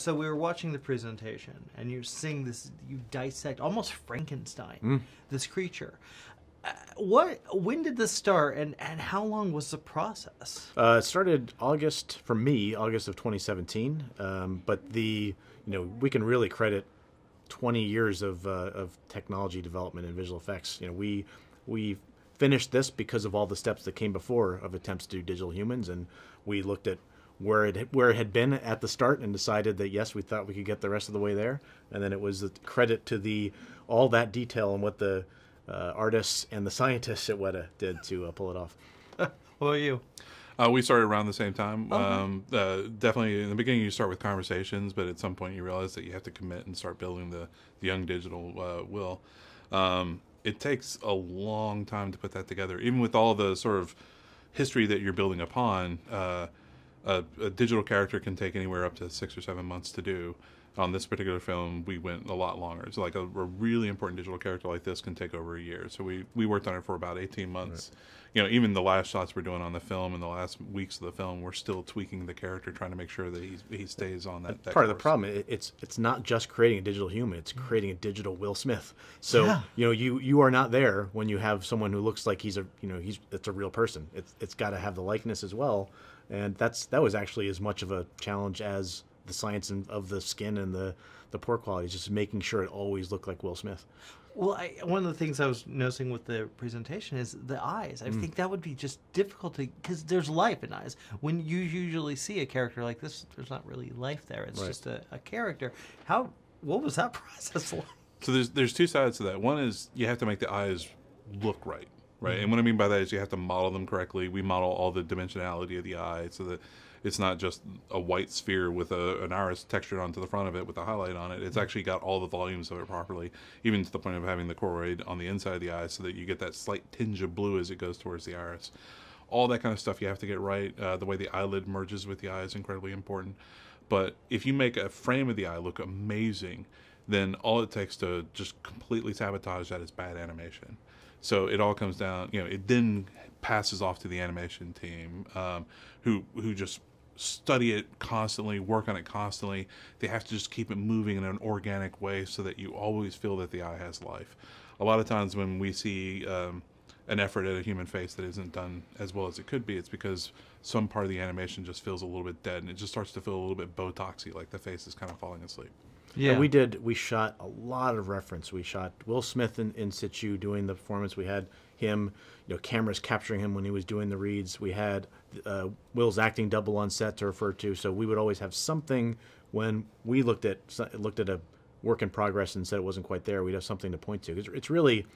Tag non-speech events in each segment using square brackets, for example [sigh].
So we were watching the presentation, and you're seeing this. You dissect almost Frankenstein Mm. this creature. Uh, what? When did this start, and and how long was the process? Uh, it started August for me, August of 2017. Um, but the you know we can really credit 20 years of uh, of technology development and visual effects. You know we we finished this because of all the steps that came before of attempts to do digital humans, and we looked at where it where it had been at the start and decided that yes, we thought we could get the rest of the way there, and then it was the credit to the all that detail and what the uh, artists and the scientists at Weta did to uh, pull it off. [laughs] What about you? Uh, we started around the same time. Um, uh, definitely in the beginning, you start with conversations, but at some point, you realize that you have to commit and start building the, the young digital uh, will. Um, it takes a long time to put that together, even with all the sort of history that you're building upon. A, a digital character can take anywhere up to six or seven months to do. On this particular film, we went a lot longer. It's like a, a really important digital character like this can take over a year. So we, we worked on it for about 18 months. You know, even the last shots we're doing on the film and the last weeks of the film, we're still tweaking the character, trying to make sure that he, he stays on that. that part of the problem it- it's it's not just creating a digital human it's mm. creating a digital will smith so Yeah. you know you you are not there when you have someone who looks like he's a you know he's it's a real person it's it's got to have the likeness as well and that's that was actually as much of a challenge as the science of the skin and the the pore quality just making sure it always looked like will smith Well, I, one of the things I was noticing with the presentation is the eyes. I mm. think that would be just difficult to because there's life in eyes. When you usually see a character like this, there's not really life there. It's Right. just a, a character. How? What was that [laughs] process like? So there's there's two sides to that. One is you have to make the eyes look right, right? Mm-hmm. And what I mean by that is you have to model them correctly. We model all the dimensionality of the eye so that it's not just a white sphere with a, an iris textured onto the front of it with a highlight on it. It's actually got all the volumes of it properly, even to the point of having the choroid on the inside of the eye so that you get that slight tinge of blue as it goes towards the iris. All that kind of stuff you have to get right. Uh, the way the eyelid merges with the eye is incredibly important. But if you make a frame of the eye look amazing, then all it takes to just completely sabotage that is bad animation. So it all comes down, you know, it then passes off to the animation team, um, who who just study it constantly, work on it constantly. They have to just keep it moving in an organic way so that you always feel that the eye has life. A lot of times when we see um, an effort at a human face that isn't done as well as it could be, it's because some part of the animation just feels a little bit dead and it just starts to feel a little bit Botoxy, like the face is kind of falling asleep. Yeah, we did. We shot a lot of reference. We shot Will Smith in, in situ doing the performance. We had him, you know, cameras capturing him when he was doing the reads. We had uh, Will's acting double on set to refer to. So we would always have something when we looked at looked at a work in progress and said it wasn't quite there. We'd have something to point to. It's, it's really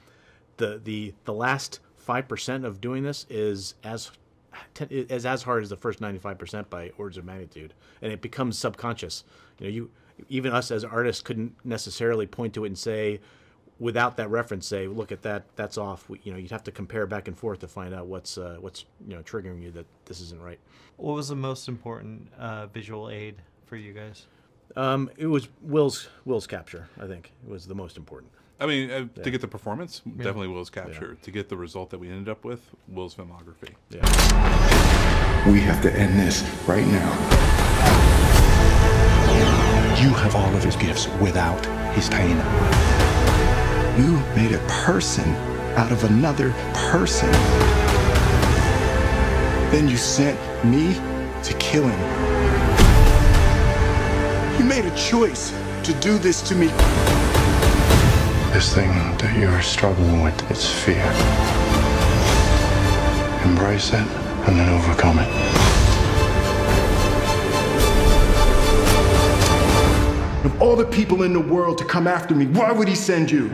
the the the last five percent of doing this is as is as hard as the first 95% by orders of magnitude and it becomes subconscious you know you even us as artists couldn't necessarily point to it and say without that reference say look at that that's off we, you know you'd have to compare back and forth to find out what's uh, what's you know triggering you that this isn't right What was the most important uh, visual aid for you guys? um, it was will's will's capture i think it was the most important I mean, uh, to get the performance, definitely Will's capture. To get the result that we ended up with, Will's filmography. We have to end this right now. You have all of his gifts without his pain. You made a person out of another person. Then you sent me to kill him. You made a choice to do this to me. This thing that you're struggling with, it's fear. Embrace it and then overcome it. Of all the people in the world to come after me, why would he send you?